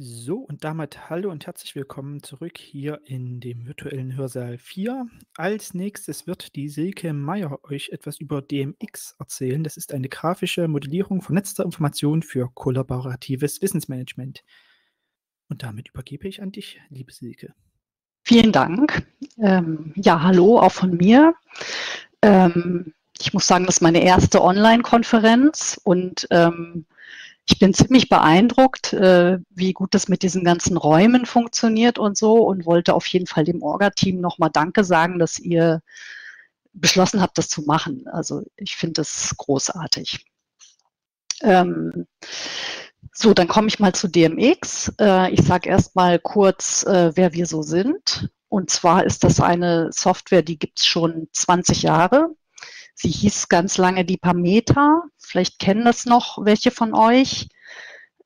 So, und damit hallo und herzlich willkommen zurück hier in dem virtuellen Hörsaal 4. Als nächstes wird die Silke Meier euch etwas über DMX erzählen. Das ist eine grafische Modellierung vernetzter Informationen für kollaboratives Wissensmanagement. Und damit übergebe ich an dich, liebe Silke. Vielen Dank. Ähm, ja, hallo auch von mir. Ähm, ich muss sagen, das ist meine erste Online-Konferenz und ähm, ich bin ziemlich beeindruckt, äh, wie gut das mit diesen ganzen Räumen funktioniert und so und wollte auf jeden Fall dem Orga-Team nochmal Danke sagen, dass ihr beschlossen habt, das zu machen. Also ich finde das großartig. Ähm, so, dann komme ich mal zu DMX. Äh, ich sage erst mal kurz, äh, wer wir so sind. Und zwar ist das eine Software, die gibt es schon 20 Jahre. Sie hieß ganz lange die Pameta. Vielleicht kennen das noch welche von euch.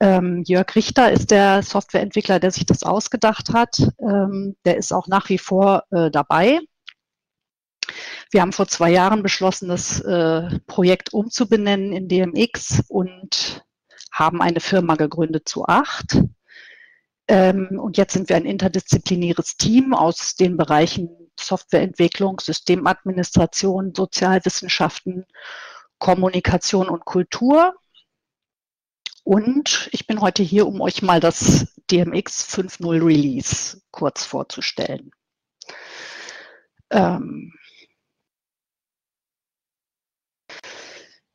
Ähm, Jörg Richter ist der Softwareentwickler, der sich das ausgedacht hat. Ähm, der ist auch nach wie vor äh, dabei. Wir haben vor zwei Jahren beschlossen, das äh, Projekt umzubenennen in DMX und haben eine Firma gegründet zu acht. Ähm, und jetzt sind wir ein interdisziplinäres Team aus den Bereichen Softwareentwicklung, Systemadministration, Sozialwissenschaften, Kommunikation und Kultur. Und ich bin heute hier, um euch mal das DMX 5.0 Release kurz vorzustellen. Ähm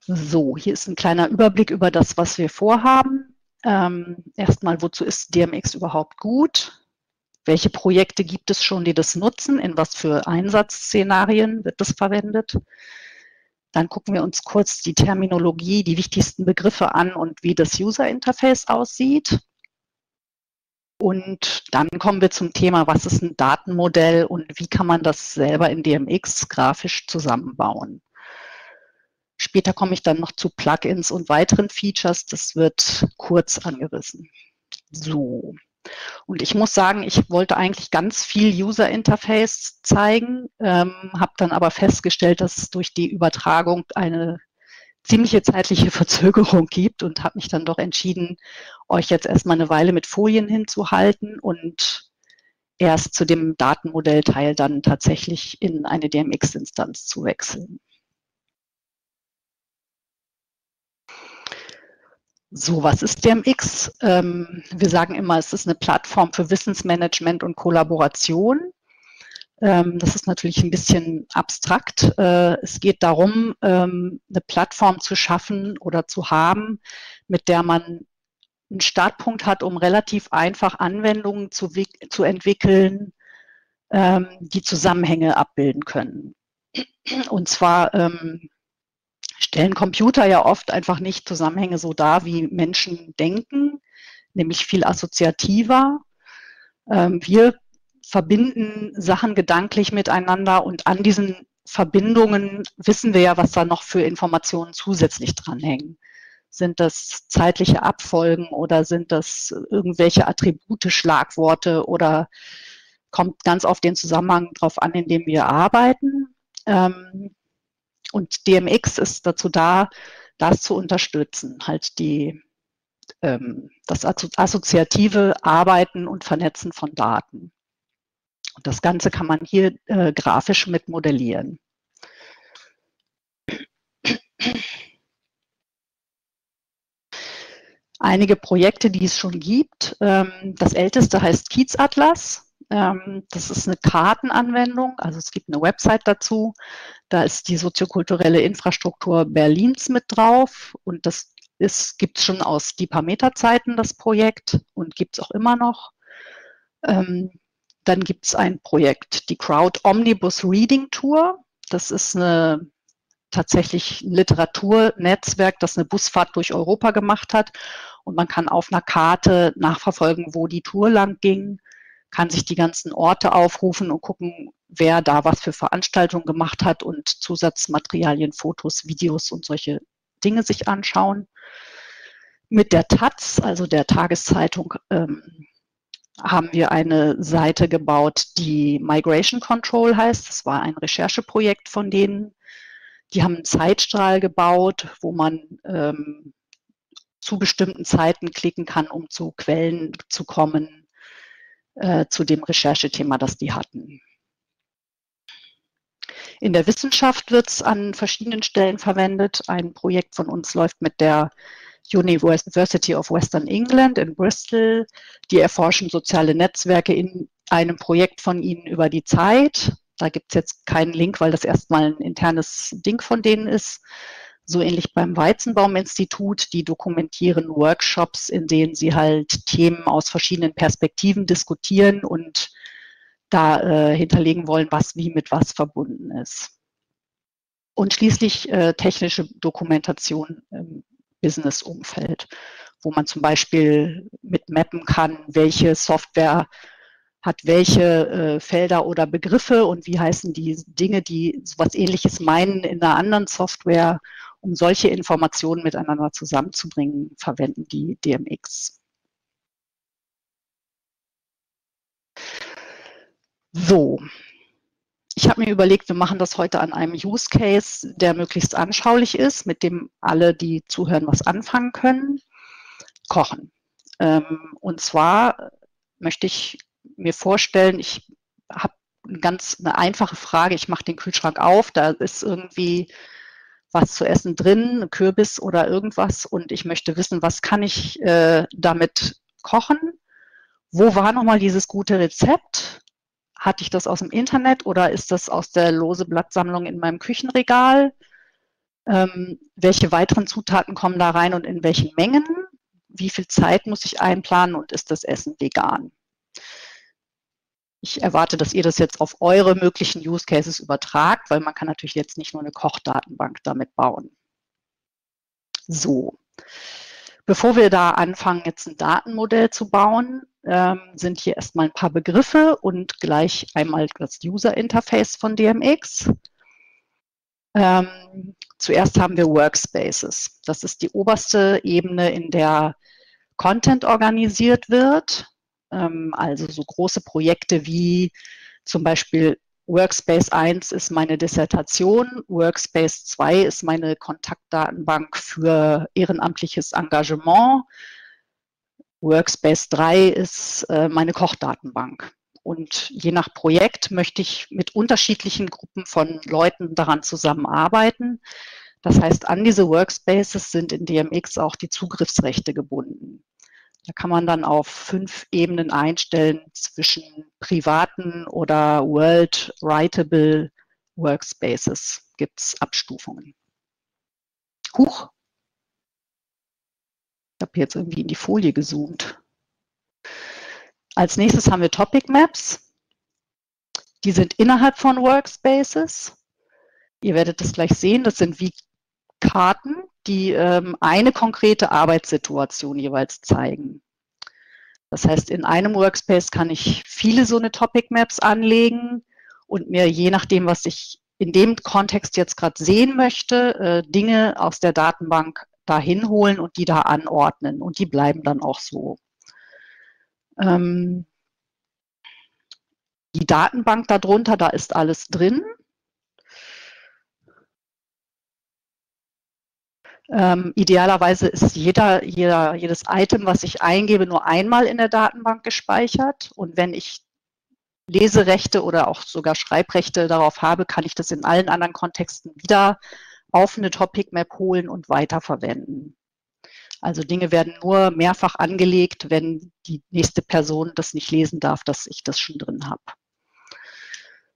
so, hier ist ein kleiner Überblick über das, was wir vorhaben. Ähm, erstmal, wozu ist DMX überhaupt gut? Welche Projekte gibt es schon, die das nutzen? In was für Einsatzszenarien wird das verwendet? Dann gucken wir uns kurz die Terminologie, die wichtigsten Begriffe an und wie das User Interface aussieht. Und dann kommen wir zum Thema, was ist ein Datenmodell und wie kann man das selber in DMX grafisch zusammenbauen. Später komme ich dann noch zu Plugins und weiteren Features. Das wird kurz angerissen. So, und ich muss sagen, ich wollte eigentlich ganz viel User Interface zeigen, ähm, habe dann aber festgestellt, dass es durch die Übertragung eine ziemliche zeitliche Verzögerung gibt und habe mich dann doch entschieden, euch jetzt erstmal eine Weile mit Folien hinzuhalten und erst zu dem Datenmodellteil dann tatsächlich in eine DMX-Instanz zu wechseln. So, was ist DMX? Ähm, wir sagen immer, es ist eine Plattform für Wissensmanagement und Kollaboration. Ähm, das ist natürlich ein bisschen abstrakt. Äh, es geht darum, ähm, eine Plattform zu schaffen oder zu haben, mit der man einen Startpunkt hat, um relativ einfach Anwendungen zu, zu entwickeln, ähm, die Zusammenhänge abbilden können. Und zwar ähm, stellen Computer ja oft einfach nicht Zusammenhänge so dar, wie Menschen denken, nämlich viel assoziativer. Ähm, wir verbinden Sachen gedanklich miteinander und an diesen Verbindungen wissen wir ja, was da noch für Informationen zusätzlich dranhängen. Sind das zeitliche Abfolgen oder sind das irgendwelche Attribute, Schlagworte oder kommt ganz auf den Zusammenhang drauf an, in dem wir arbeiten. Ähm, und DMX ist dazu da, das zu unterstützen, halt die, ähm, das assoziative Arbeiten und Vernetzen von Daten. Und das Ganze kann man hier äh, grafisch mit modellieren. Einige Projekte, die es schon gibt. Ähm, das älteste heißt Kiezatlas. Ähm, das ist eine Kartenanwendung, also es gibt eine Website dazu. Da ist die soziokulturelle Infrastruktur Berlins mit drauf und das gibt es schon aus die Parameterzeiten, das Projekt, und gibt es auch immer noch. Ähm, dann gibt es ein Projekt, die Crowd Omnibus Reading Tour. Das ist eine tatsächlich ein Literaturnetzwerk, das eine Busfahrt durch Europa gemacht hat. Und man kann auf einer Karte nachverfolgen, wo die Tour lang ging kann sich die ganzen Orte aufrufen und gucken, wer da was für Veranstaltungen gemacht hat und Zusatzmaterialien, Fotos, Videos und solche Dinge sich anschauen. Mit der Taz, also der Tageszeitung, ähm, haben wir eine Seite gebaut, die Migration Control heißt. Das war ein Rechercheprojekt von denen. Die haben einen Zeitstrahl gebaut, wo man ähm, zu bestimmten Zeiten klicken kann, um zu Quellen zu kommen, äh, zu dem Recherchethema, das die hatten. In der Wissenschaft wird es an verschiedenen Stellen verwendet. Ein Projekt von uns läuft mit der University of Western England in Bristol. Die erforschen soziale Netzwerke in einem Projekt von ihnen über die Zeit. Da gibt es jetzt keinen Link, weil das erstmal ein internes Ding von denen ist. So ähnlich beim Weizenbaum-Institut. Die dokumentieren Workshops, in denen sie halt Themen aus verschiedenen Perspektiven diskutieren und da äh, hinterlegen wollen, was wie mit was verbunden ist. Und schließlich äh, technische Dokumentation im Business-Umfeld, wo man zum Beispiel mit mappen kann, welche Software hat welche äh, Felder oder Begriffe und wie heißen die Dinge, die sowas ähnliches meinen in einer anderen Software, um solche Informationen miteinander zusammenzubringen, verwenden die DMX. So, ich habe mir überlegt, wir machen das heute an einem Use Case, der möglichst anschaulich ist, mit dem alle, die zuhören, was anfangen können. Kochen. Ähm, und zwar möchte ich mir vorstellen, ich habe eine ganz eine einfache Frage. Ich mache den Kühlschrank auf, da ist irgendwie was zu essen drin, Kürbis oder irgendwas, und ich möchte wissen, was kann ich äh, damit kochen? Wo war nochmal dieses gute Rezept? hatte ich das aus dem Internet oder ist das aus der lose Blattsammlung in meinem Küchenregal? Ähm, welche weiteren Zutaten kommen da rein und in welchen Mengen? Wie viel Zeit muss ich einplanen und ist das Essen vegan? Ich erwarte, dass ihr das jetzt auf eure möglichen Use Cases übertragt, weil man kann natürlich jetzt nicht nur eine Kochdatenbank damit bauen. So, bevor wir da anfangen, jetzt ein Datenmodell zu bauen, ähm, sind hier erstmal ein paar Begriffe und gleich einmal das User Interface von DMX. Ähm, zuerst haben wir Workspaces. Das ist die oberste Ebene, in der Content organisiert wird. Ähm, also so große Projekte wie zum Beispiel Workspace 1 ist meine Dissertation, Workspace 2 ist meine Kontaktdatenbank für ehrenamtliches Engagement, Workspace 3 ist äh, meine Kochdatenbank. Und je nach Projekt möchte ich mit unterschiedlichen Gruppen von Leuten daran zusammenarbeiten. Das heißt, an diese Workspaces sind in DMX auch die Zugriffsrechte gebunden. Da kann man dann auf fünf Ebenen einstellen zwischen privaten oder World Writable Workspaces gibt es Abstufungen. Huch, ich habe jetzt irgendwie in die Folie gezoomt. Als nächstes haben wir Topic Maps. Die sind innerhalb von Workspaces. Ihr werdet das gleich sehen. Das sind wie Karten, die ähm, eine konkrete Arbeitssituation jeweils zeigen. Das heißt, in einem Workspace kann ich viele so eine Topic Maps anlegen und mir je nachdem, was ich in dem Kontext jetzt gerade sehen möchte, äh, Dinge aus der Datenbank dahin holen und die da anordnen. Und die bleiben dann auch so. Ähm, die Datenbank darunter, da ist alles drin. Ähm, idealerweise ist jeder, jeder, jedes Item, was ich eingebe, nur einmal in der Datenbank gespeichert. Und wenn ich Leserechte oder auch sogar Schreibrechte darauf habe, kann ich das in allen anderen Kontexten wieder auf eine Topic Map holen und weiterverwenden. Also Dinge werden nur mehrfach angelegt, wenn die nächste Person das nicht lesen darf, dass ich das schon drin habe.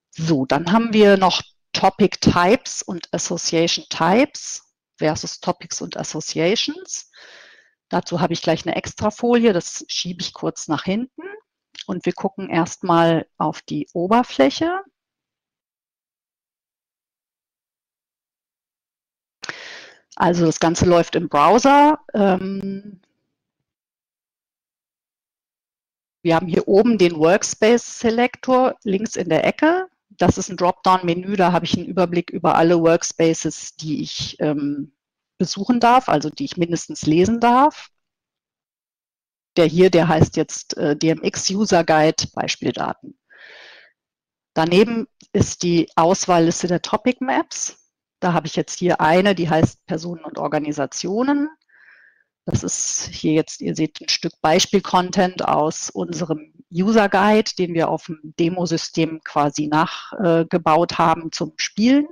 So, dann haben wir noch Topic Types und Association Types versus Topics und Associations. Dazu habe ich gleich eine extra Folie, das schiebe ich kurz nach hinten. Und wir gucken erstmal auf die Oberfläche. Also das Ganze läuft im Browser. Ähm, wir haben hier oben den Workspace Selector links in der Ecke. Das ist ein Dropdown-Menü, da habe ich einen Überblick über alle Workspaces, die ich ähm, besuchen darf, also die ich mindestens lesen darf. Der hier, der heißt jetzt äh, DMX User Guide Beispieldaten. Daneben ist die Auswahlliste der Topic Maps. Da habe ich jetzt hier eine, die heißt Personen und Organisationen. Das ist hier jetzt, ihr seht ein Stück Beispiel-Content aus unserem User Guide, den wir auf dem Demosystem quasi nachgebaut haben zum Spielen.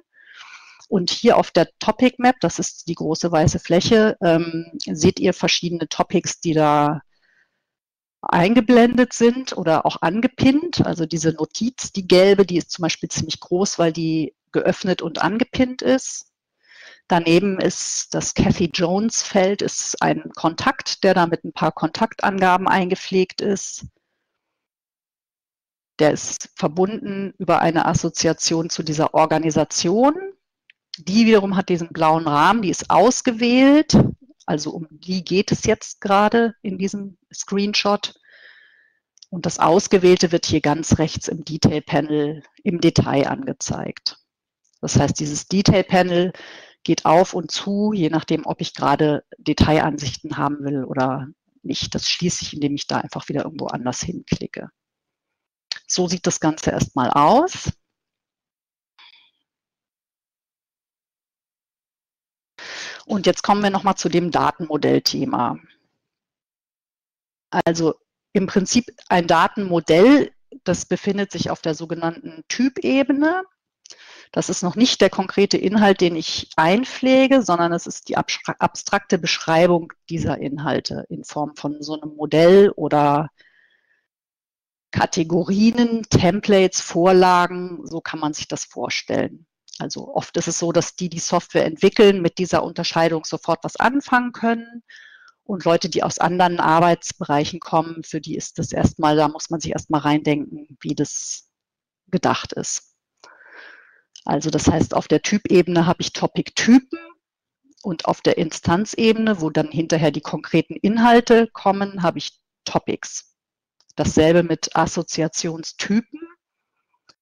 Und hier auf der Topic Map, das ist die große weiße Fläche, ähm, seht ihr verschiedene Topics, die da eingeblendet sind oder auch angepinnt. Also diese Notiz, die gelbe, die ist zum Beispiel ziemlich groß, weil die geöffnet und angepinnt ist. Daneben ist das Kathy Jones Feld, ist ein Kontakt, der da mit ein paar Kontaktangaben eingepflegt ist. Der ist verbunden über eine Assoziation zu dieser Organisation. Die wiederum hat diesen blauen Rahmen, die ist ausgewählt. Also um die geht es jetzt gerade in diesem Screenshot. Und das Ausgewählte wird hier ganz rechts im Detail Panel im Detail angezeigt. Das heißt, dieses Detail Panel geht auf und zu, je nachdem, ob ich gerade Detailansichten haben will oder nicht. Das schließe ich, indem ich da einfach wieder irgendwo anders hinklicke. So sieht das Ganze erstmal aus. Und jetzt kommen wir nochmal zu dem Datenmodellthema. Also im Prinzip ein Datenmodell, das befindet sich auf der sogenannten Typebene. Das ist noch nicht der konkrete Inhalt, den ich einpflege, sondern es ist die abstrakte Beschreibung dieser Inhalte in Form von so einem Modell oder Kategorien, Templates, Vorlagen, so kann man sich das vorstellen. Also oft ist es so, dass die, die Software entwickeln, mit dieser Unterscheidung sofort was anfangen können. Und Leute, die aus anderen Arbeitsbereichen kommen, für die ist das erstmal, da muss man sich erstmal reindenken, wie das gedacht ist. Also das heißt, auf der Typebene habe ich Topic-Typen und auf der Instanzebene, wo dann hinterher die konkreten Inhalte kommen, habe ich Topics. Dasselbe mit Assoziationstypen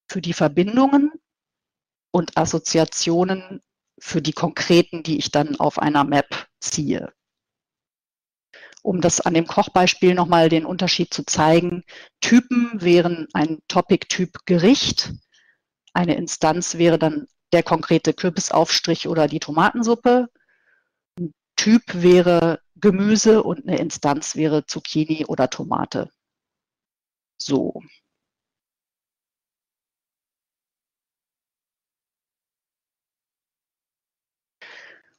für die Verbindungen und Assoziationen für die konkreten, die ich dann auf einer Map ziehe. Um das an dem Kochbeispiel nochmal den Unterschied zu zeigen, Typen wären ein Topic-Typ Gericht, eine Instanz wäre dann der konkrete Kürbisaufstrich oder die Tomatensuppe. Ein Typ wäre Gemüse und eine Instanz wäre Zucchini oder Tomate. So.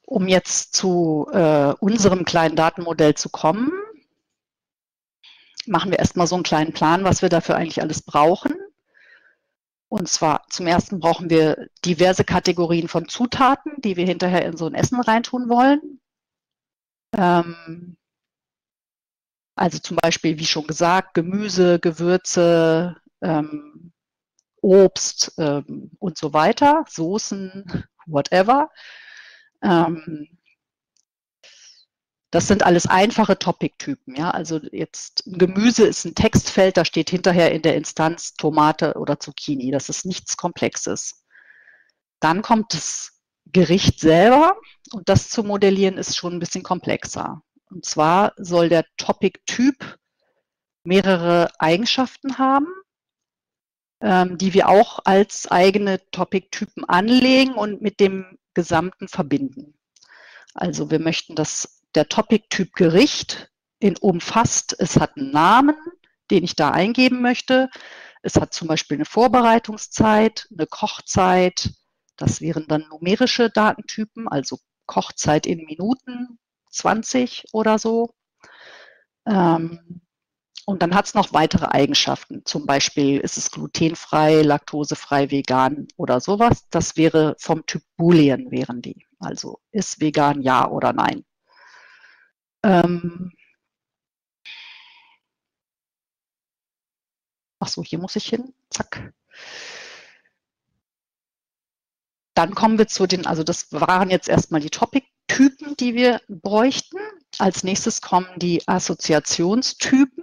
Um jetzt zu äh, unserem kleinen Datenmodell zu kommen, machen wir erstmal so einen kleinen Plan, was wir dafür eigentlich alles brauchen. Und zwar zum ersten brauchen wir diverse Kategorien von Zutaten, die wir hinterher in so ein Essen reintun wollen. Ähm, also zum Beispiel, wie schon gesagt, Gemüse, Gewürze, ähm, Obst ähm, und so weiter, Soßen, whatever. Ähm, das sind alles einfache Topic-Typen. Ja? Also jetzt Gemüse ist ein Textfeld, da steht hinterher in der Instanz Tomate oder Zucchini. Das ist nichts Komplexes. Dann kommt das Gericht selber und das zu modellieren ist schon ein bisschen komplexer. Und zwar soll der Topic-Typ mehrere Eigenschaften haben, ähm, die wir auch als eigene Topic-Typen anlegen und mit dem Gesamten verbinden. Also wir möchten das der Topic-Typ Gericht in umfasst, es hat einen Namen, den ich da eingeben möchte. Es hat zum Beispiel eine Vorbereitungszeit, eine Kochzeit. Das wären dann numerische Datentypen, also Kochzeit in Minuten, 20 oder so. Ähm, und dann hat es noch weitere Eigenschaften. Zum Beispiel ist es glutenfrei, laktosefrei, vegan oder sowas. Das wäre vom Typ Boolean wären die. Also ist vegan ja oder nein. Ähm, ach so, hier muss ich hin. Zack. Dann kommen wir zu den, also das waren jetzt erstmal die Topic-Typen, die wir bräuchten. Als nächstes kommen die Assoziationstypen.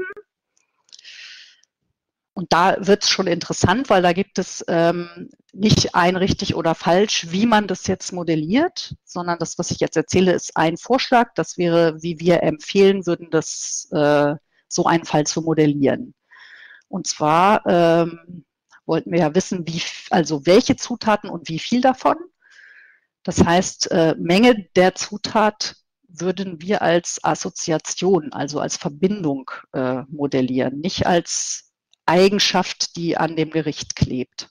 Und da wird es schon interessant, weil da gibt es ähm, nicht ein richtig oder falsch, wie man das jetzt modelliert, sondern das, was ich jetzt erzähle, ist ein Vorschlag. Das wäre, wie wir empfehlen würden, das äh, so einen Fall zu modellieren. Und zwar ähm, wollten wir ja wissen, wie, also welche Zutaten und wie viel davon. Das heißt, äh, Menge der Zutat würden wir als Assoziation, also als Verbindung äh, modellieren, nicht als Eigenschaft, die an dem Gericht klebt,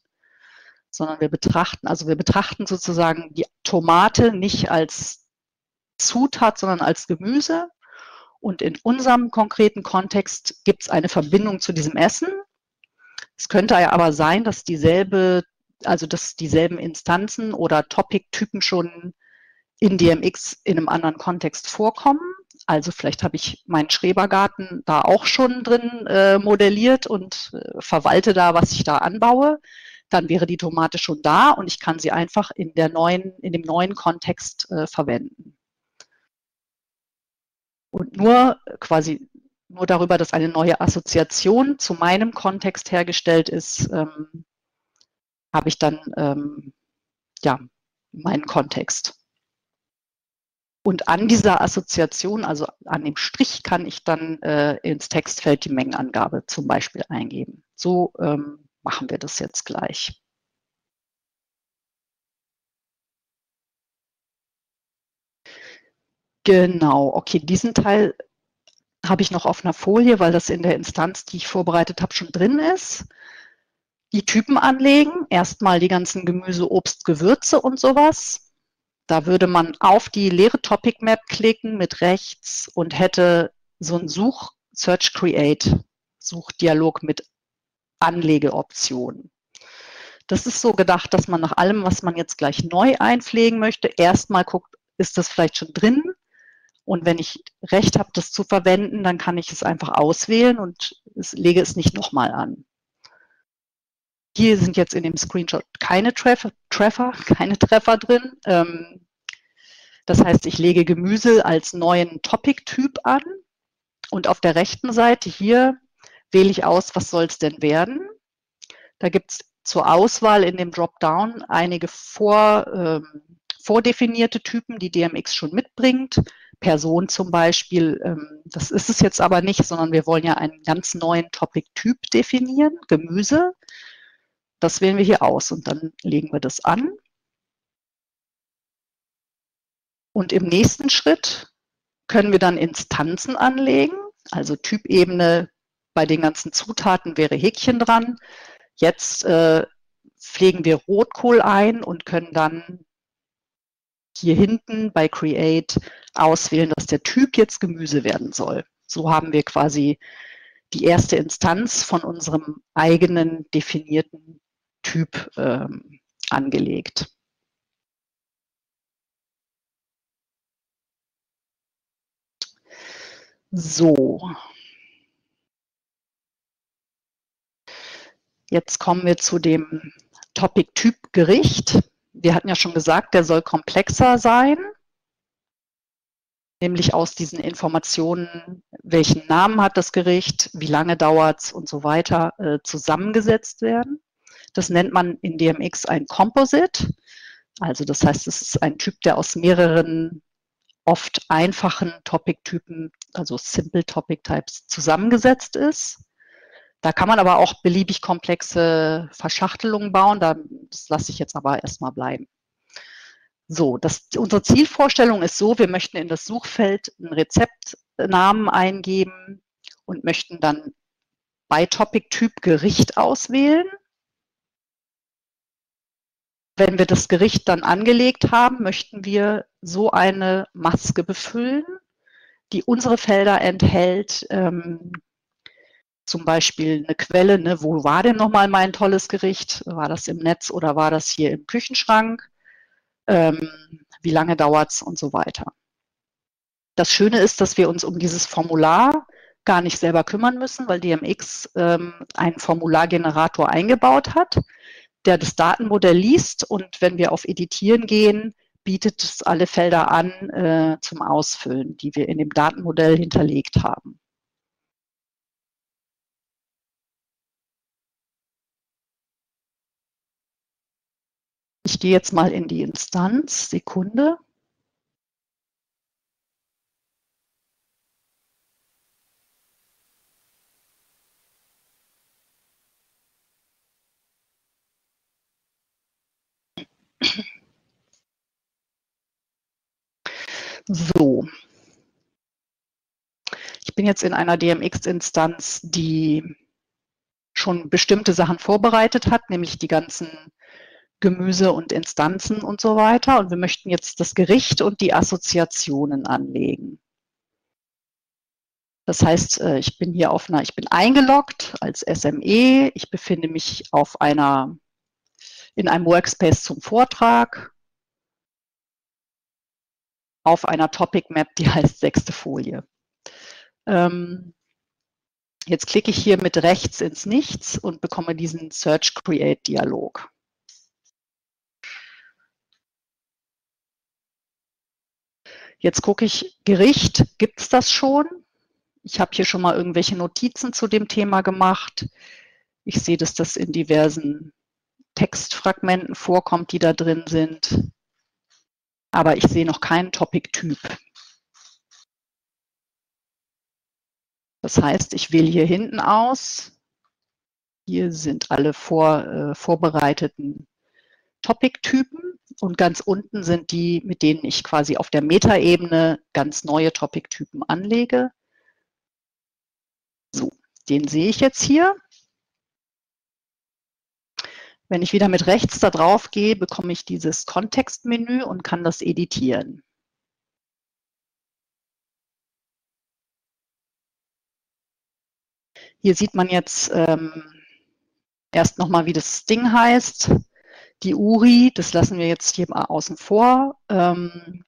sondern wir betrachten, also wir betrachten sozusagen die Tomate nicht als Zutat, sondern als Gemüse. Und in unserem konkreten Kontext gibt es eine Verbindung zu diesem Essen. Es könnte ja aber sein, dass dieselbe, also dass dieselben Instanzen oder Topic-Typen schon in DMX in einem anderen Kontext vorkommen. Also vielleicht habe ich meinen Schrebergarten da auch schon drin äh, modelliert und äh, verwalte da, was ich da anbaue. Dann wäre die Tomate schon da und ich kann sie einfach in, der neuen, in dem neuen Kontext äh, verwenden. Und nur quasi nur darüber, dass eine neue Assoziation zu meinem Kontext hergestellt ist, ähm, habe ich dann ähm, ja meinen Kontext. Und an dieser Assoziation, also an dem Strich, kann ich dann äh, ins Textfeld die Mengenangabe zum Beispiel eingeben. So ähm, machen wir das jetzt gleich. Genau, okay, diesen Teil habe ich noch auf einer Folie, weil das in der Instanz, die ich vorbereitet habe, schon drin ist. Die Typen anlegen, erstmal die ganzen Gemüse, Obst, Gewürze und sowas. Da würde man auf die leere Topic Map klicken mit rechts und hätte so ein Such Search Create Suchdialog mit Anlegeoptionen. Das ist so gedacht, dass man nach allem, was man jetzt gleich neu einpflegen möchte, erstmal guckt, ist das vielleicht schon drin? Und wenn ich Recht habe, das zu verwenden, dann kann ich es einfach auswählen und lege es nicht nochmal an. Hier sind jetzt in dem Screenshot keine Treffer, Treffer keine Treffer drin. Ähm, das heißt, ich lege Gemüse als neuen Topic-Typ an und auf der rechten Seite hier wähle ich aus, was soll es denn werden. Da gibt es zur Auswahl in dem Dropdown einige vor, ähm, vordefinierte Typen, die DMX schon mitbringt. Person zum Beispiel, ähm, das ist es jetzt aber nicht, sondern wir wollen ja einen ganz neuen Topic-Typ definieren, Gemüse. Das wählen wir hier aus und dann legen wir das an. Und im nächsten Schritt können wir dann Instanzen anlegen, also Typebene bei den ganzen Zutaten wäre Häkchen dran. Jetzt äh, pflegen wir Rotkohl ein und können dann hier hinten bei Create auswählen, dass der Typ jetzt Gemüse werden soll. So haben wir quasi die erste Instanz von unserem eigenen definierten Typ ähm, angelegt. So. Jetzt kommen wir zu dem Topic Typ Gericht. Wir hatten ja schon gesagt, der soll komplexer sein, nämlich aus diesen Informationen, welchen Namen hat das Gericht, wie lange dauert es und so weiter, äh, zusammengesetzt werden. Das nennt man in DMX ein Composite. Also das heißt, es ist ein Typ, der aus mehreren oft einfachen Topic-Typen, also Simple Topic Types, zusammengesetzt ist. Da kann man aber auch beliebig komplexe Verschachtelungen bauen. Das lasse ich jetzt aber erstmal bleiben. So, das, unsere Zielvorstellung ist so, wir möchten in das Suchfeld einen Rezeptnamen eingeben und möchten dann bei Topic-Typ Gericht auswählen wenn wir das Gericht dann angelegt haben, möchten wir so eine Maske befüllen, die unsere Felder enthält. Ähm, zum Beispiel eine Quelle, ne, wo war denn nochmal mein tolles Gericht? War das im Netz oder war das hier im Küchenschrank? Ähm, wie lange dauert es und so weiter. Das Schöne ist, dass wir uns um dieses Formular gar nicht selber kümmern müssen, weil DMX ähm, einen Formulargenerator eingebaut hat der das Datenmodell liest und wenn wir auf Editieren gehen, bietet es alle Felder an äh, zum Ausfüllen, die wir in dem Datenmodell hinterlegt haben. Ich gehe jetzt mal in die Instanz, Sekunde. So, bin jetzt in einer DMX-Instanz, die schon bestimmte Sachen vorbereitet hat, nämlich die ganzen Gemüse und Instanzen und so weiter. Und wir möchten jetzt das Gericht und die Assoziationen anlegen. Das heißt, äh, ich bin hier auf einer, ich bin eingeloggt als SME, ich befinde mich auf einer, in einem Workspace zum Vortrag, auf einer Topic Map, die heißt sechste Folie. Ähm, jetzt klicke ich hier mit rechts ins Nichts und bekomme diesen Search Create Dialog. Jetzt gucke ich, Gericht, gibt es das schon? Ich habe hier schon mal irgendwelche Notizen zu dem Thema gemacht. Ich sehe, dass das in diversen Textfragmenten vorkommt, die da drin sind. Aber ich sehe noch keinen Topic-Typ. Das heißt, ich wähle hier hinten aus. Hier sind alle vor, äh, vorbereiteten Topic-Typen und ganz unten sind die, mit denen ich quasi auf der Metaebene ganz neue Topic-Typen anlege. So, den sehe ich jetzt hier. Wenn ich wieder mit rechts da drauf gehe, bekomme ich dieses Kontextmenü und kann das editieren. Hier sieht man jetzt ähm, erst nochmal, wie das Ding heißt. Die URI, das lassen wir jetzt hier mal außen vor. Ähm,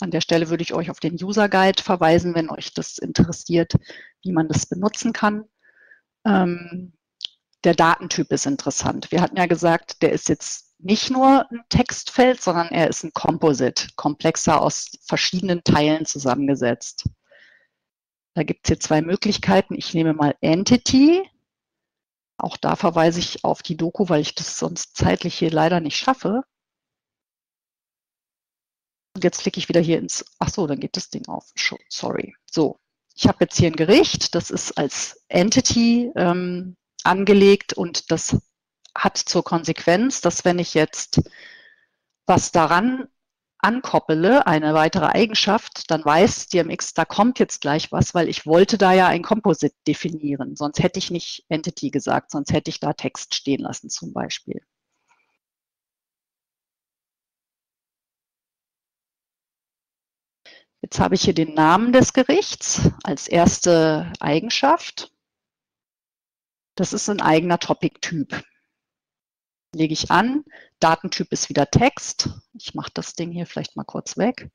an der Stelle würde ich euch auf den User Guide verweisen, wenn euch das interessiert, wie man das benutzen kann. Ähm, der Datentyp ist interessant. Wir hatten ja gesagt, der ist jetzt nicht nur ein Textfeld, sondern er ist ein Composite, komplexer aus verschiedenen Teilen zusammengesetzt. Da gibt es hier zwei Möglichkeiten. Ich nehme mal Entity. Auch da verweise ich auf die Doku, weil ich das sonst zeitlich hier leider nicht schaffe. Und jetzt klicke ich wieder hier ins, ach so, dann geht das Ding auf. Sorry. So, ich habe jetzt hier ein Gericht, das ist als Entity ähm, angelegt und das hat zur Konsequenz, dass wenn ich jetzt was daran ankoppele, eine weitere Eigenschaft, dann weiß DMX, da kommt jetzt gleich was, weil ich wollte da ja ein Composite definieren. Sonst hätte ich nicht Entity gesagt, sonst hätte ich da Text stehen lassen zum Beispiel. Jetzt habe ich hier den Namen des Gerichts als erste Eigenschaft. Das ist ein eigener Topic-Typ. Lege ich an. Datentyp ist wieder Text. Ich mache das Ding hier vielleicht mal kurz weg.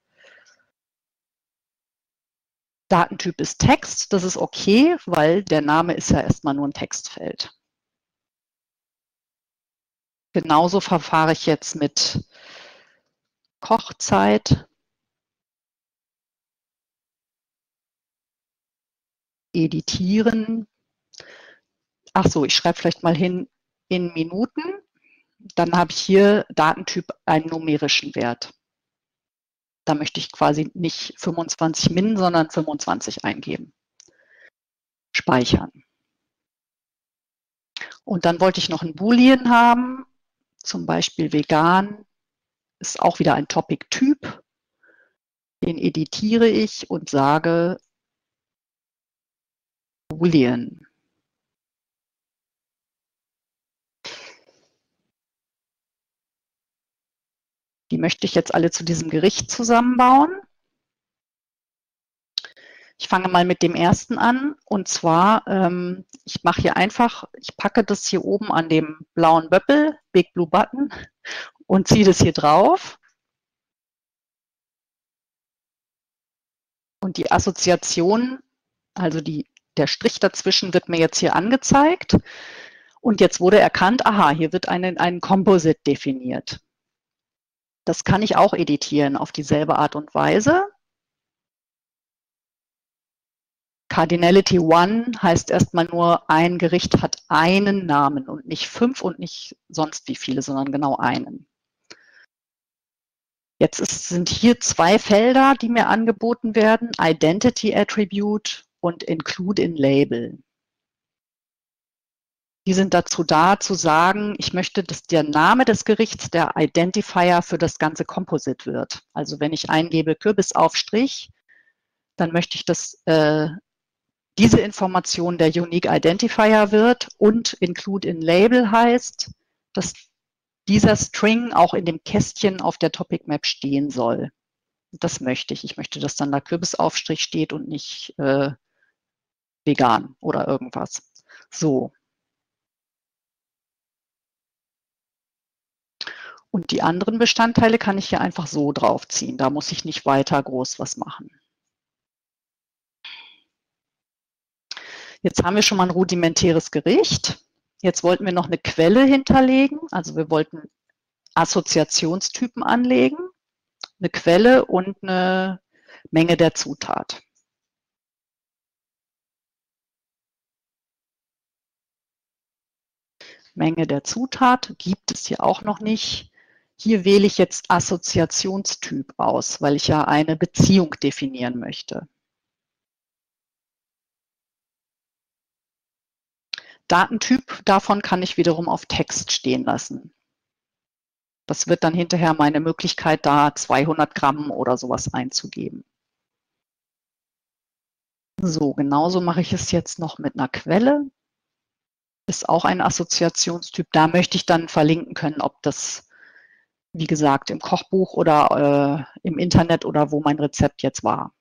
Datentyp ist Text. Das ist okay, weil der Name ist ja erstmal nur ein Textfeld. Genauso verfahre ich jetzt mit Kochzeit. editieren. Ach so, ich schreibe vielleicht mal hin in Minuten. Dann habe ich hier Datentyp einen numerischen Wert. Da möchte ich quasi nicht 25 min, sondern 25 eingeben. Speichern. Und dann wollte ich noch ein Boolean haben, zum Beispiel vegan, ist auch wieder ein Topic-Typ. Den editiere ich und sage Boolean Die möchte ich jetzt alle zu diesem Gericht zusammenbauen. Ich fange mal mit dem ersten an und zwar, ähm, ich mache hier einfach, ich packe das hier oben an dem blauen Böppel, Big Blue Button und ziehe das hier drauf. Und die Assoziation, also die der Strich dazwischen wird mir jetzt hier angezeigt. Und jetzt wurde erkannt, aha, hier wird eine, ein Composite definiert. Das kann ich auch editieren auf dieselbe Art und Weise. Cardinality One heißt erstmal nur, ein Gericht hat einen Namen und nicht fünf und nicht sonst wie viele, sondern genau einen. Jetzt ist, sind hier zwei Felder, die mir angeboten werden, Identity Attribute und Include in Label. Die sind dazu da, zu sagen, ich möchte, dass der Name des Gerichts der Identifier für das ganze Composite wird. Also wenn ich eingebe Kürbisaufstrich, dann möchte ich, dass äh, diese Information der Unique Identifier wird und Include in Label heißt, dass dieser String auch in dem Kästchen auf der Topic Map stehen soll. Das möchte ich. Ich möchte, dass dann da Kürbisaufstrich steht und nicht äh, vegan oder irgendwas. So. Und die anderen Bestandteile kann ich hier einfach so draufziehen. Da muss ich nicht weiter groß was machen. Jetzt haben wir schon mal ein rudimentäres Gericht. Jetzt wollten wir noch eine Quelle hinterlegen. Also wir wollten Assoziationstypen anlegen, eine Quelle und eine Menge der Zutat. Menge der Zutat gibt es hier auch noch nicht. Hier wähle ich jetzt Assoziationstyp aus, weil ich ja eine Beziehung definieren möchte. Datentyp davon kann ich wiederum auf Text stehen lassen. Das wird dann hinterher meine Möglichkeit, da 200 Gramm oder sowas einzugeben. So, genauso mache ich es jetzt noch mit einer Quelle. Ist auch ein Assoziationstyp. Da möchte ich dann verlinken können, ob das wie gesagt, im Kochbuch oder äh, im Internet oder wo mein Rezept jetzt war.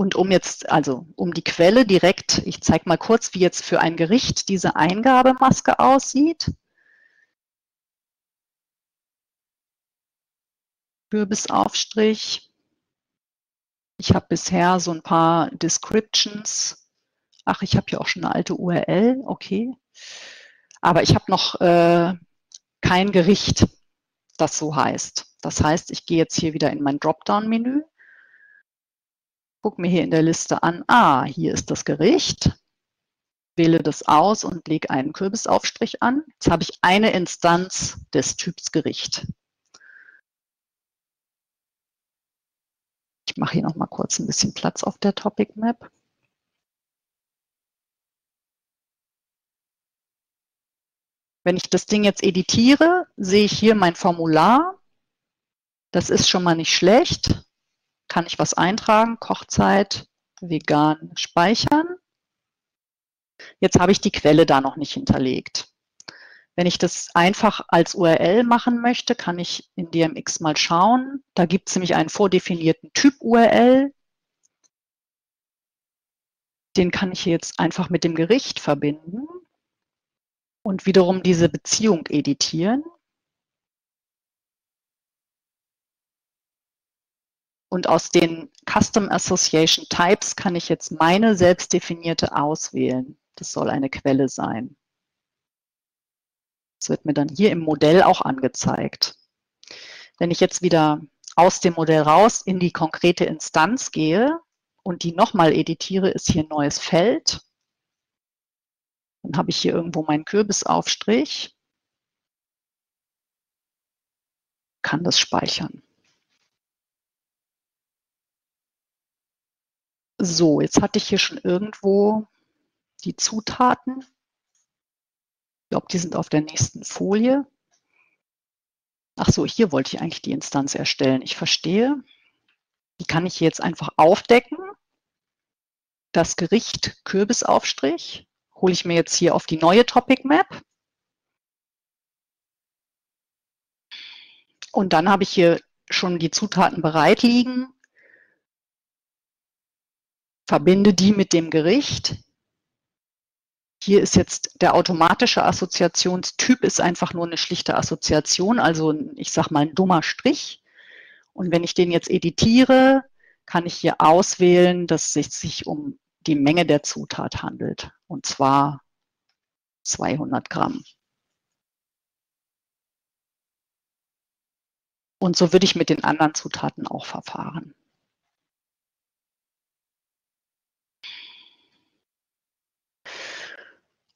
Und um jetzt, also um die Quelle direkt, ich zeige mal kurz, wie jetzt für ein Gericht diese Eingabemaske aussieht. Kürbisaufstrich. Ich habe bisher so ein paar Descriptions Ach, ich habe hier auch schon eine alte URL, okay. Aber ich habe noch äh, kein Gericht, das so heißt. Das heißt, ich gehe jetzt hier wieder in mein Dropdown-Menü, gucke mir hier in der Liste an, ah, hier ist das Gericht, wähle das aus und lege einen Kürbisaufstrich an. Jetzt habe ich eine Instanz des Typs Gericht. Ich mache hier noch mal kurz ein bisschen Platz auf der Topic Map. Wenn ich das Ding jetzt editiere, sehe ich hier mein Formular. Das ist schon mal nicht schlecht. Kann ich was eintragen? Kochzeit, vegan speichern. Jetzt habe ich die Quelle da noch nicht hinterlegt. Wenn ich das einfach als URL machen möchte, kann ich in DMX mal schauen. Da gibt es nämlich einen vordefinierten Typ URL. Den kann ich jetzt einfach mit dem Gericht verbinden und wiederum diese Beziehung editieren. Und aus den Custom Association Types kann ich jetzt meine selbstdefinierte auswählen. Das soll eine Quelle sein. Das wird mir dann hier im Modell auch angezeigt. Wenn ich jetzt wieder aus dem Modell raus in die konkrete Instanz gehe und die nochmal editiere, ist hier ein neues Feld. Dann habe ich hier irgendwo meinen Kürbisaufstrich. Kann das speichern. So, jetzt hatte ich hier schon irgendwo die Zutaten. Ich glaube, die sind auf der nächsten Folie. Ach so, hier wollte ich eigentlich die Instanz erstellen. Ich verstehe. Die kann ich jetzt einfach aufdecken. Das Gericht Kürbisaufstrich hole ich mir jetzt hier auf die neue Topic Map. Und dann habe ich hier schon die Zutaten bereit liegen, verbinde die mit dem Gericht. Hier ist jetzt der automatische Assoziationstyp ist einfach nur eine schlichte Assoziation, also ich sage mal ein dummer Strich. Und wenn ich den jetzt editiere, kann ich hier auswählen, dass es sich um die Menge der Zutat handelt, und zwar 200 Gramm. Und so würde ich mit den anderen Zutaten auch verfahren.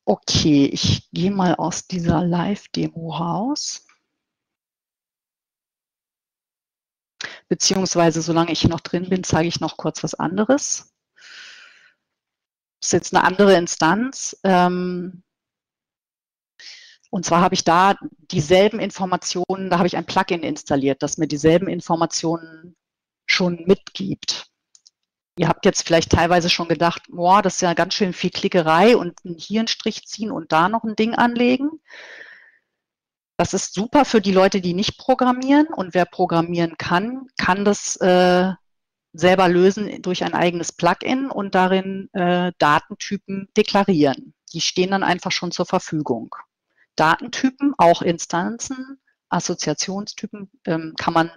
Okay, ich gehe mal aus dieser Live-Demo raus. Beziehungsweise, solange ich noch drin bin, zeige ich noch kurz was anderes ist jetzt eine andere Instanz. Ähm, und zwar habe ich da dieselben Informationen, da habe ich ein Plugin installiert, das mir dieselben Informationen schon mitgibt. Ihr habt jetzt vielleicht teilweise schon gedacht, boah, das ist ja ganz schön viel Klickerei und hier einen Strich ziehen und da noch ein Ding anlegen. Das ist super für die Leute, die nicht programmieren. Und wer programmieren kann, kann das äh, selber lösen durch ein eigenes Plugin und darin äh, Datentypen deklarieren. Die stehen dann einfach schon zur Verfügung. Datentypen, auch Instanzen, Assoziationstypen ähm, kann man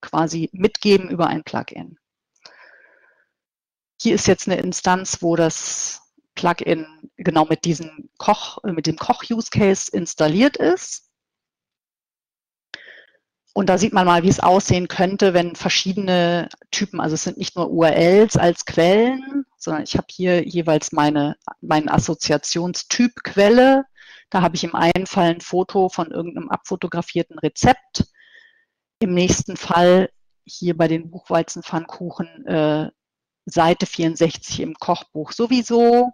quasi mitgeben über ein Plugin. Hier ist jetzt eine Instanz, wo das Plugin genau mit diesem Koch, mit dem Koch-Use-Case installiert ist. Und da sieht man mal, wie es aussehen könnte, wenn verschiedene Typen, also es sind nicht nur URLs als Quellen, sondern ich habe hier jeweils meine, meinen Assoziationstyp Quelle. Da habe ich im einen Fall ein Foto von irgendeinem abfotografierten Rezept. Im nächsten Fall hier bei den Buchweizenpfannkuchen äh, Seite 64 im Kochbuch sowieso.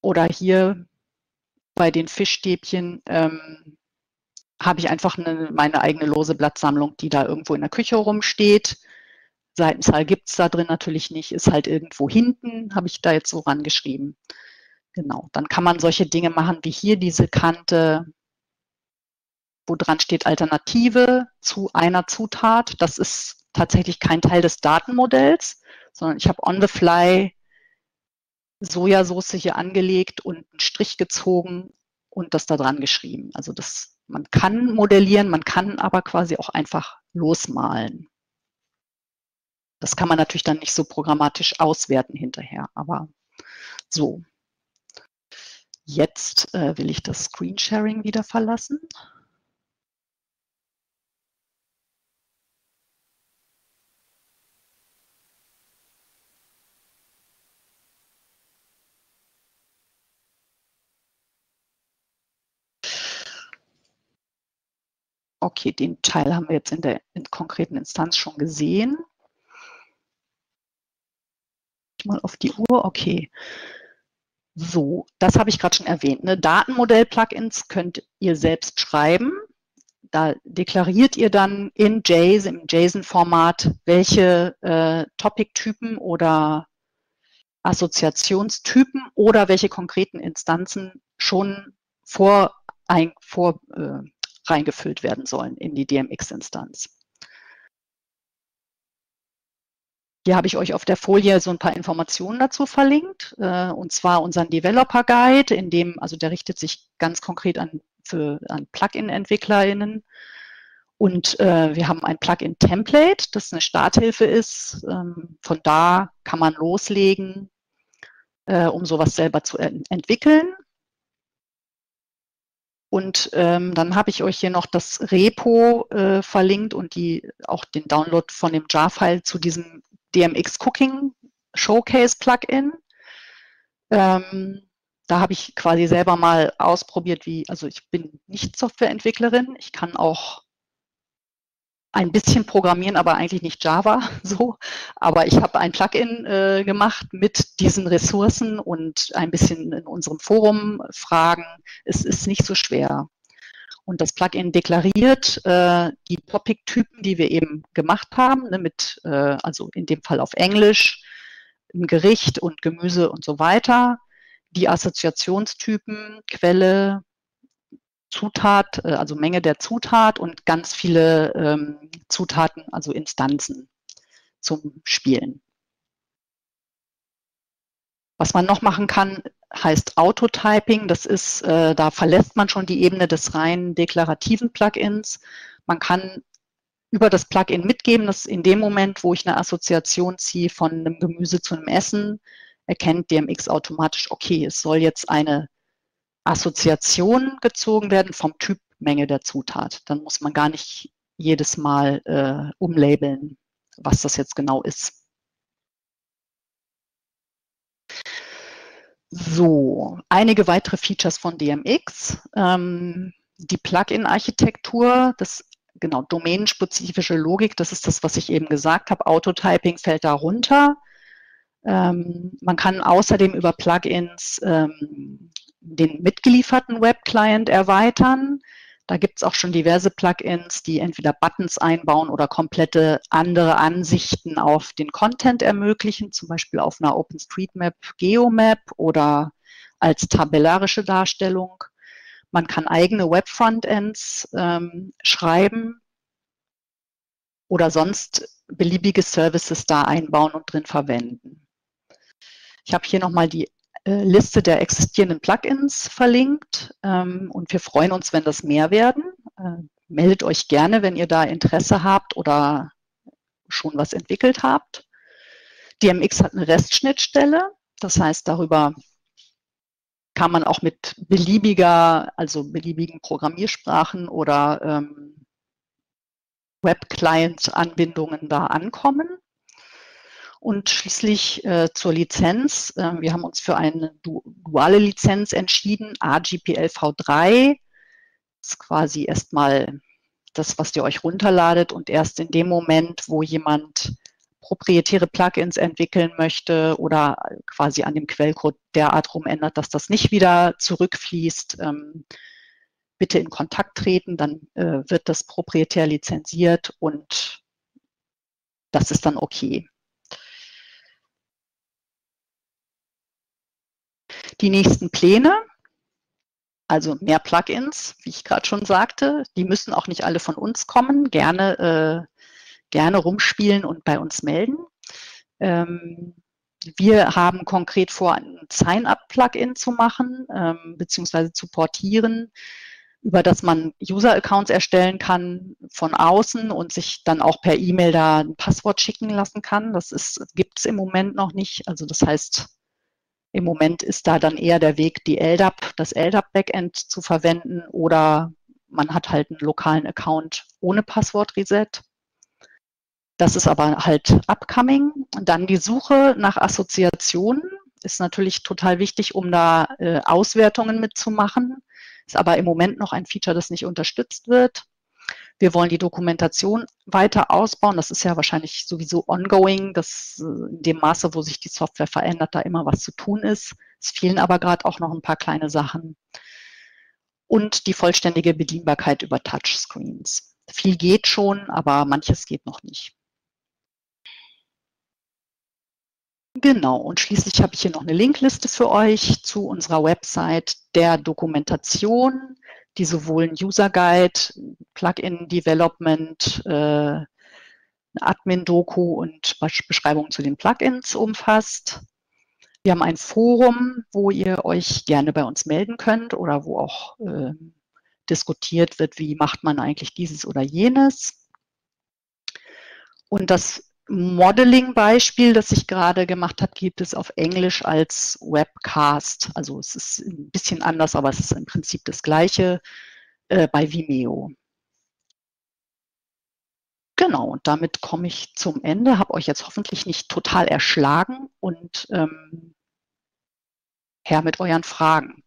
Oder hier bei den Fischstäbchen ähm, habe ich einfach eine, meine eigene lose Blattsammlung, die da irgendwo in der Küche rumsteht. Seitenzahl gibt es da drin natürlich nicht, ist halt irgendwo hinten, habe ich da jetzt so rangeschrieben. Genau, dann kann man solche Dinge machen wie hier diese Kante, wo dran steht Alternative zu einer Zutat. Das ist tatsächlich kein Teil des Datenmodells, sondern ich habe on the fly Sojasauce hier angelegt und einen Strich gezogen und das da dran geschrieben. Also das, man kann modellieren, man kann aber quasi auch einfach losmalen. Das kann man natürlich dann nicht so programmatisch auswerten hinterher, aber so. Jetzt äh, will ich das Screensharing wieder verlassen. Okay, den Teil haben wir jetzt in der in konkreten Instanz schon gesehen. Mal auf die Uhr, okay. So, das habe ich gerade schon erwähnt. Ne? Datenmodell-Plugins könnt ihr selbst schreiben. Da deklariert ihr dann in JSON, im JSON-Format, welche äh, Topic-Typen oder Assoziationstypen oder welche konkreten Instanzen schon vor, ein, vor äh, reingefüllt werden sollen in die DMX-Instanz. Hier habe ich euch auf der Folie so ein paar Informationen dazu verlinkt, äh, und zwar unseren Developer Guide, in dem, also der richtet sich ganz konkret an, an Plugin-EntwicklerInnen. Und äh, wir haben ein Plugin-Template, das eine Starthilfe ist. Ähm, von da kann man loslegen, äh, um sowas selber zu entwickeln. Und ähm, dann habe ich euch hier noch das Repo äh, verlinkt und die, auch den Download von dem JAR-File zu diesem DMX Cooking Showcase Plugin. Ähm, da habe ich quasi selber mal ausprobiert, wie, also ich bin nicht Softwareentwicklerin, ich kann auch ein bisschen programmieren, aber eigentlich nicht Java so. Aber ich habe ein Plugin äh, gemacht mit diesen Ressourcen und ein bisschen in unserem Forum fragen. Es ist nicht so schwer. Und das Plugin deklariert äh, die Topic-Typen, die wir eben gemacht haben, ne, mit, äh, also in dem Fall auf Englisch, ein Gericht und Gemüse und so weiter, die Assoziationstypen, Quelle, Zutat, äh, also Menge der Zutat und ganz viele ähm, Zutaten, also Instanzen zum Spielen. Was man noch machen kann, heißt Autotyping. Das ist, äh, da verlässt man schon die Ebene des rein deklarativen Plugins. Man kann über das Plugin mitgeben, dass in dem Moment, wo ich eine Assoziation ziehe von einem Gemüse zu einem Essen, erkennt DMX automatisch, okay, es soll jetzt eine Assoziation gezogen werden vom Typ Menge der Zutat. Dann muss man gar nicht jedes Mal äh, umlabeln, was das jetzt genau ist. So, einige weitere Features von DMX. Ähm, die Plugin-Architektur, das genau domänenspezifische Logik, das ist das, was ich eben gesagt habe. Autotyping fällt da runter. Ähm, man kann außerdem über Plugins ähm, den mitgelieferten Web-Client erweitern. Da gibt es auch schon diverse Plugins, die entweder Buttons einbauen oder komplette andere Ansichten auf den Content ermöglichen, zum Beispiel auf einer OpenStreetMap Geomap oder als tabellarische Darstellung. Man kann eigene Web-Frontends ähm, schreiben oder sonst beliebige Services da einbauen und drin verwenden. Ich habe hier nochmal die äh, Liste der existierenden Plugins verlinkt ähm, und wir freuen uns, wenn das mehr werden. Äh, meldet euch gerne, wenn ihr da Interesse habt oder schon was entwickelt habt. DMX hat eine REST-Schnittstelle, das heißt, darüber kann man auch mit beliebiger, also beliebigen Programmiersprachen oder ähm, Web-Client-Anbindungen da ankommen. Und schließlich äh, zur Lizenz. Äh, wir haben uns für eine du duale Lizenz entschieden, AGPL v3. Das ist quasi erstmal das, was ihr euch runterladet und erst in dem Moment, wo jemand proprietäre Plugins entwickeln möchte oder quasi an dem Quellcode derart rumändert, dass das nicht wieder zurückfließt, ähm, bitte in Kontakt treten, dann äh, wird das proprietär lizenziert und das ist dann okay. Die nächsten Pläne, also mehr Plugins, wie ich gerade schon sagte, die müssen auch nicht alle von uns kommen, gerne, äh, gerne rumspielen und bei uns melden. Ähm, wir haben konkret vor, ein Sign-up-Plugin zu machen, ähm, beziehungsweise zu portieren, über das man User-Accounts erstellen kann von außen und sich dann auch per E-Mail da ein Passwort schicken lassen kann. Das gibt es im Moment noch nicht. Also das heißt, im Moment ist da dann eher der Weg, die LDAP, das LDAP-Backend zu verwenden oder man hat halt einen lokalen Account ohne Passwort-Reset. Das ist aber halt upcoming. dann die Suche nach Assoziationen ist natürlich total wichtig, um da äh, Auswertungen mitzumachen. Ist aber im Moment noch ein Feature, das nicht unterstützt wird. Wir wollen die Dokumentation weiter ausbauen. Das ist ja wahrscheinlich sowieso ongoing, dass äh, in dem Maße, wo sich die Software verändert, da immer was zu tun ist. Es fehlen aber gerade auch noch ein paar kleine Sachen. Und die vollständige Bedienbarkeit über Touchscreens. Viel geht schon, aber manches geht noch nicht. Genau, und schließlich habe ich hier noch eine Linkliste für euch zu unserer Website der Dokumentation die sowohl ein User Guide, Plugin Development, äh, Admin-Doku und Beschreibung zu den Plugins umfasst. Wir haben ein Forum, wo ihr euch gerne bei uns melden könnt oder wo auch äh, diskutiert wird, wie macht man eigentlich dieses oder jenes. Und das Modeling-Beispiel, das ich gerade gemacht habe, gibt es auf Englisch als Webcast. Also es ist ein bisschen anders, aber es ist im Prinzip das gleiche äh, bei Vimeo. Genau, und damit komme ich zum Ende, habe euch jetzt hoffentlich nicht total erschlagen und ähm, her mit euren Fragen.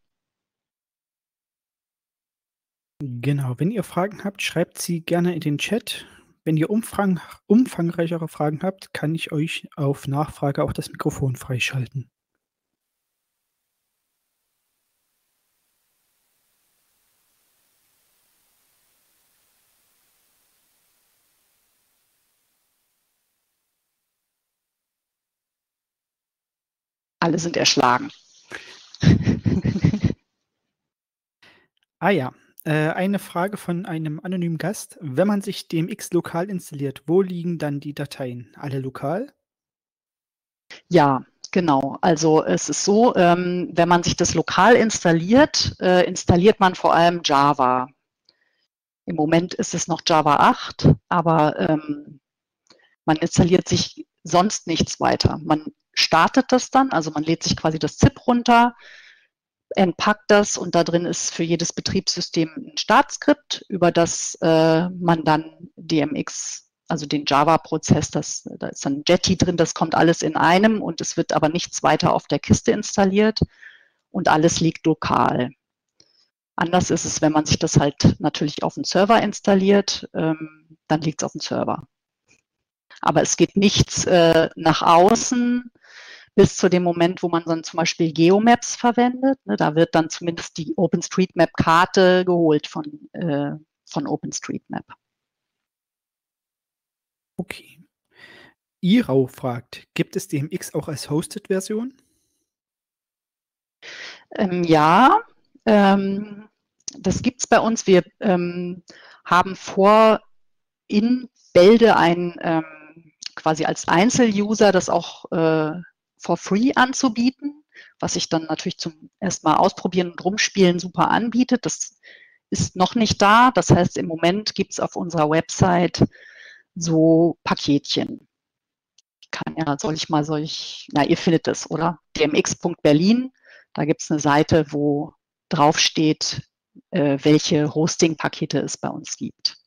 Genau, wenn ihr Fragen habt, schreibt sie gerne in den Chat. Wenn ihr umfang umfangreichere Fragen habt, kann ich euch auf Nachfrage auch das Mikrofon freischalten. Alle sind erschlagen. ah ja, äh, eine Frage von einem anonymen Gast. Wenn man sich DMX lokal installiert, wo liegen dann die Dateien? Alle lokal? Ja, genau. Also es ist so, ähm, wenn man sich das lokal installiert, äh, installiert man vor allem Java. Im Moment ist es noch Java 8, aber ähm, man installiert sich sonst nichts weiter. Man startet das dann, also man lädt sich quasi das ZIP runter, entpackt das und da drin ist für jedes Betriebssystem ein Startskript, über das äh, man dann DMX, also den Java-Prozess, da ist dann Jetty drin, das kommt alles in einem und es wird aber nichts weiter auf der Kiste installiert und alles liegt lokal. Anders ist es, wenn man sich das halt natürlich auf den Server installiert, ähm, dann liegt es auf dem Server. Aber es geht nichts äh, nach außen, bis zu dem Moment, wo man dann zum Beispiel Geomaps verwendet. Ne, da wird dann zumindest die OpenStreetMap-Karte geholt von, äh, von OpenStreetMap. Okay. Irau fragt, gibt es DMX auch als Hosted-Version? Ähm, ja, ähm, das gibt es bei uns. Wir ähm, haben vor, in Bälde ein ähm, quasi als Einzeluser das auch äh, for free anzubieten, was sich dann natürlich zum erstmal ausprobieren und rumspielen super anbietet. Das ist noch nicht da. Das heißt, im Moment gibt es auf unserer Website so Paketchen. Ich kann ja, soll ich mal solch, na, ihr findet es, oder? dmx.berlin, da gibt es eine Seite, wo draufsteht, äh, welche Hosting-Pakete es bei uns gibt.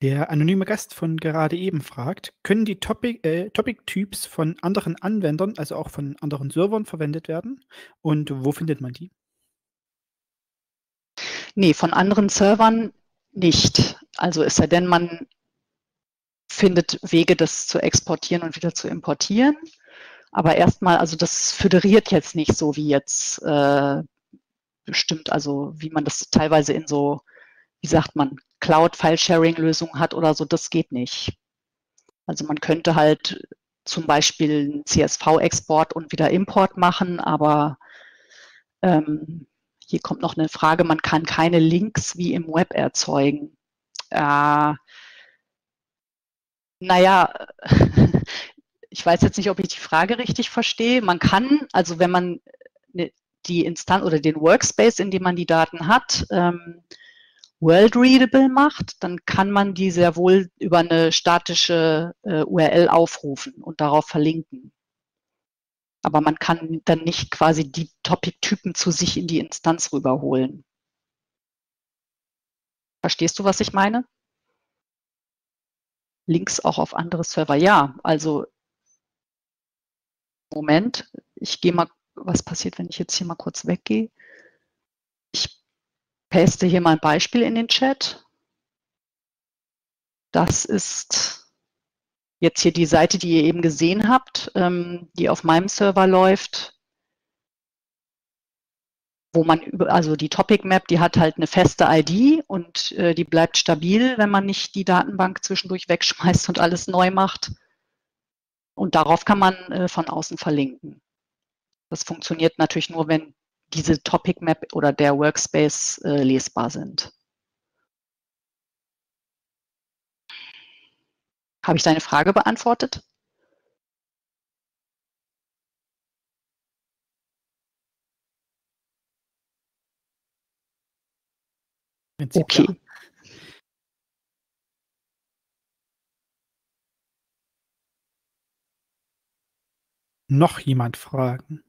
Der anonyme Gast von gerade eben fragt, können die Topic, äh, Topic-Typs von anderen Anwendern, also auch von anderen Servern, verwendet werden? Und wo findet man die? Nee, von anderen Servern nicht. Also es sei denn, man findet Wege, das zu exportieren und wieder zu importieren. Aber erstmal, also das föderiert jetzt nicht so wie jetzt äh, bestimmt, also wie man das teilweise in so, wie sagt man, Cloud-File-Sharing-Lösungen hat oder so, das geht nicht. Also man könnte halt zum Beispiel einen CSV-Export und wieder Import machen, aber ähm, hier kommt noch eine Frage, man kann keine Links wie im Web erzeugen. Äh, naja, ich weiß jetzt nicht, ob ich die Frage richtig verstehe. Man kann, also wenn man ne, die Instanz oder den Workspace, in dem man die Daten hat, ähm, world readable macht, dann kann man die sehr wohl über eine statische äh, URL aufrufen und darauf verlinken. Aber man kann dann nicht quasi die Topic-Typen zu sich in die Instanz rüberholen. Verstehst du, was ich meine? Links auch auf andere Server. Ja, also Moment, ich gehe mal, was passiert, wenn ich jetzt hier mal kurz weggehe? Paste hier mal ein Beispiel in den Chat. Das ist jetzt hier die Seite, die ihr eben gesehen habt, ähm, die auf meinem Server läuft, wo man über, also die Topic Map, die hat halt eine feste ID und äh, die bleibt stabil, wenn man nicht die Datenbank zwischendurch wegschmeißt und alles neu macht. Und darauf kann man äh, von außen verlinken. Das funktioniert natürlich nur, wenn diese Topic Map oder der Workspace äh, lesbar sind. Habe ich deine Frage beantwortet? Okay. Noch jemand fragen?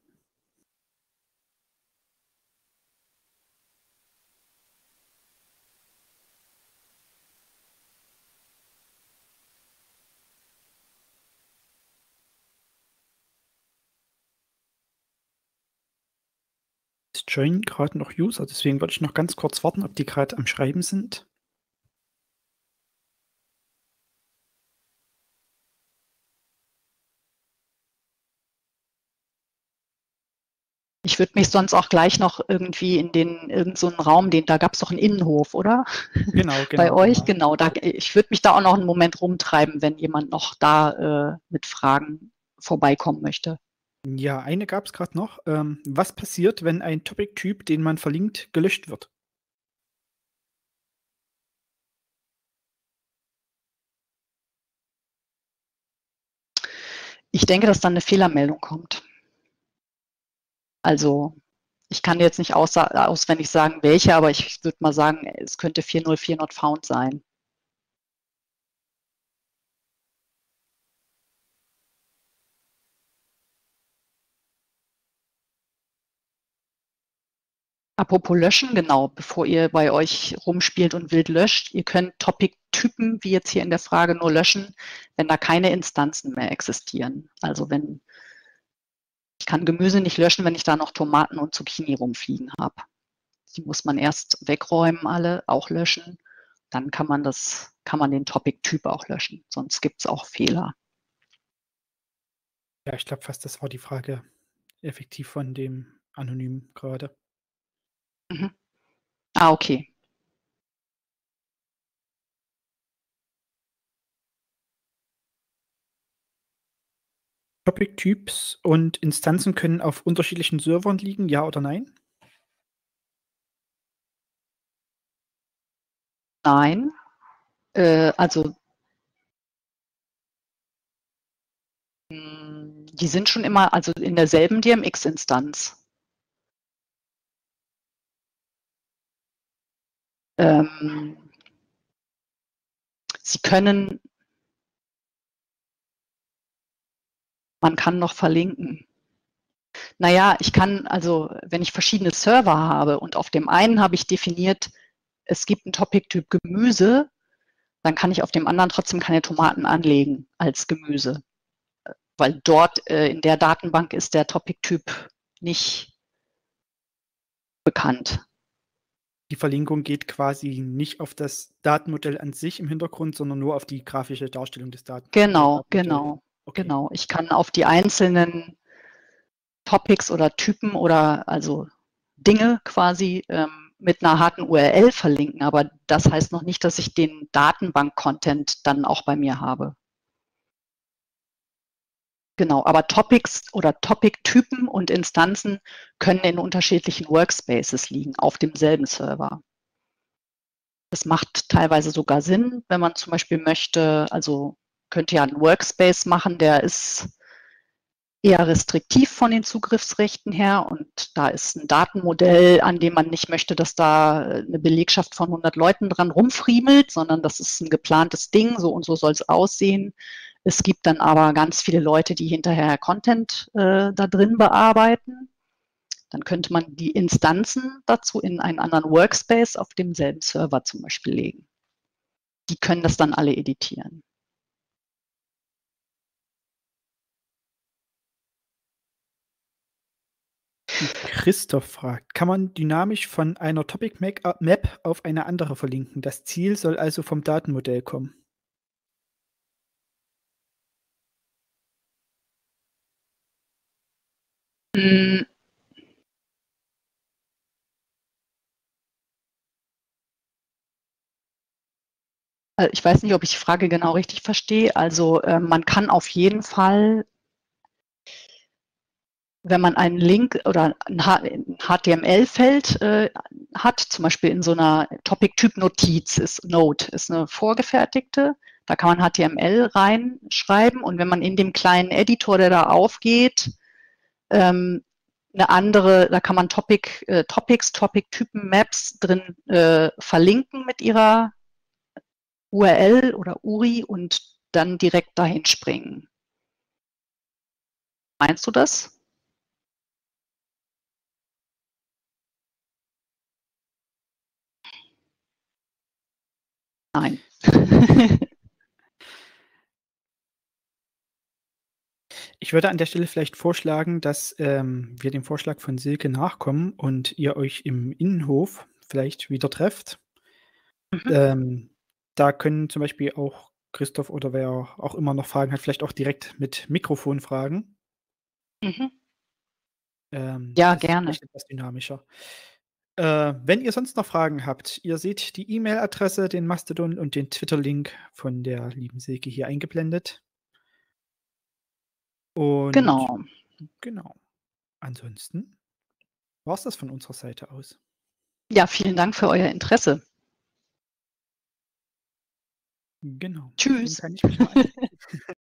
Es joinen gerade noch User, deswegen würde ich noch ganz kurz warten, ob die gerade am Schreiben sind. Ich würde mich sonst auch gleich noch irgendwie in den irgendeinen so Raum, den, da gab es doch einen Innenhof, oder? Genau, genau. Bei euch, genau. genau da, ich würde mich da auch noch einen Moment rumtreiben, wenn jemand noch da äh, mit Fragen vorbeikommen möchte. Ja, eine gab es gerade noch. Ähm, was passiert, wenn ein Topic-Typ, den man verlinkt, gelöscht wird? Ich denke, dass dann eine Fehlermeldung kommt. Also ich kann jetzt nicht auswendig sagen, welche, aber ich würde mal sagen, es könnte 404 not found sein. Apropos löschen, genau, bevor ihr bei euch rumspielt und wild löscht, ihr könnt Topic-Typen, wie jetzt hier in der Frage, nur löschen, wenn da keine Instanzen mehr existieren. Also wenn ich kann Gemüse nicht löschen, wenn ich da noch Tomaten und Zucchini rumfliegen habe. Die muss man erst wegräumen, alle, auch löschen. Dann kann man das, kann man den Topic-Typ auch löschen, sonst gibt es auch Fehler. Ja, ich glaube fast, das war die Frage effektiv von dem Anonym gerade. Mhm. Ah, okay. Topic-Typs und Instanzen können auf unterschiedlichen Servern liegen, ja oder nein? Nein. Äh, also hm, die sind schon immer also in derselben DMX-Instanz. Ähm, Sie können man kann noch verlinken. Naja, ich kann also, wenn ich verschiedene Server habe und auf dem einen habe ich definiert, es gibt einen Topic-Typ Gemüse, dann kann ich auf dem anderen trotzdem keine Tomaten anlegen als Gemüse. Weil dort äh, in der Datenbank ist der Topic-Typ nicht bekannt. Die Verlinkung geht quasi nicht auf das Datenmodell an sich im Hintergrund, sondern nur auf die grafische Darstellung des Daten. Genau, genau, okay. genau. Ich kann auf die einzelnen Topics oder Typen oder also Dinge quasi ähm, mit einer harten URL verlinken, aber das heißt noch nicht, dass ich den Datenbank-Content dann auch bei mir habe. Genau, aber Topics oder Topic-Typen und Instanzen können in unterschiedlichen Workspaces liegen, auf demselben Server. Das macht teilweise sogar Sinn, wenn man zum Beispiel möchte, also könnte ja einen Workspace machen, der ist eher restriktiv von den Zugriffsrechten her und da ist ein Datenmodell, an dem man nicht möchte, dass da eine Belegschaft von 100 Leuten dran rumfriemelt, sondern das ist ein geplantes Ding, so und so soll es aussehen. Es gibt dann aber ganz viele Leute, die hinterher Content äh, da drin bearbeiten. Dann könnte man die Instanzen dazu in einen anderen Workspace auf demselben Server zum Beispiel legen. Die können das dann alle editieren. Christoph fragt, kann man dynamisch von einer Topic Map auf eine andere verlinken? Das Ziel soll also vom Datenmodell kommen. Hm. Äh, ich weiß nicht, ob ich die Frage genau richtig verstehe. Also äh, man kann auf jeden Fall wenn man einen Link oder ein HTML-Feld äh, hat, zum Beispiel in so einer Topic-Typ-Notiz, ist Note, ist eine vorgefertigte, da kann man HTML reinschreiben und wenn man in dem kleinen Editor, der da aufgeht, ähm, eine andere, da kann man Topic, äh, Topics, Topic-Typen, Maps drin äh, verlinken mit ihrer URL oder URI und dann direkt dahin springen. Meinst du das? Nein. Ich würde an der Stelle vielleicht vorschlagen, dass ähm, wir dem Vorschlag von Silke nachkommen und ihr euch im Innenhof vielleicht wieder trefft. Mhm. Ähm, da können zum Beispiel auch Christoph oder wer auch immer noch Fragen hat, vielleicht auch direkt mit Mikrofon fragen. Mhm. Ähm, ja, gerne. Etwas dynamischer. Äh, wenn ihr sonst noch Fragen habt, ihr seht die E-Mail-Adresse, den Mastodon und den Twitter-Link von der lieben Silke hier eingeblendet. Und genau. Genau. Ansonsten war es das von unserer Seite aus. Ja, vielen Dank für euer Interesse. Genau. Tschüss.